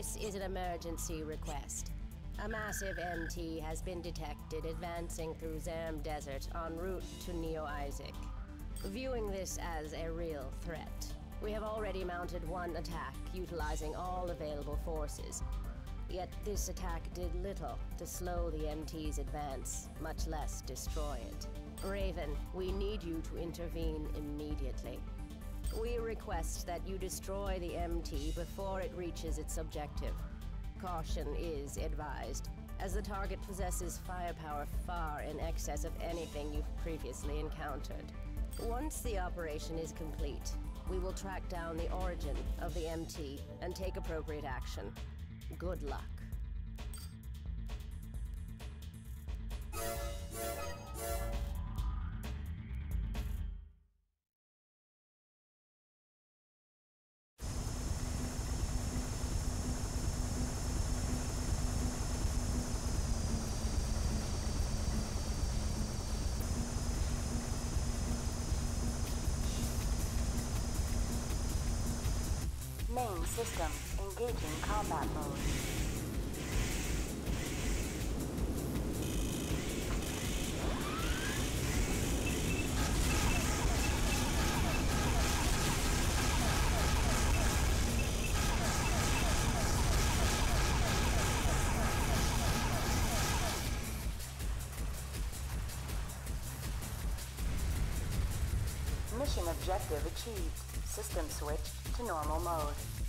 This is an emergency request. A massive MT has been detected advancing through Zam Desert en route to Neo Isaac. Viewing this as a real threat, we have already mounted one attack utilizing all available forces. Yet this attack did little to slow the MT's advance, much less destroy it. Raven, we need you to intervene immediately. We request that you destroy the MT before it reaches its objective. Caution is advised, as the target possesses firepower far in excess of anything you've previously encountered. Once the operation is complete, we will track down the origin of the MT and take appropriate action. Good luck. Main system engaging combat mode. Mission objective achieved. System switched to normal mode.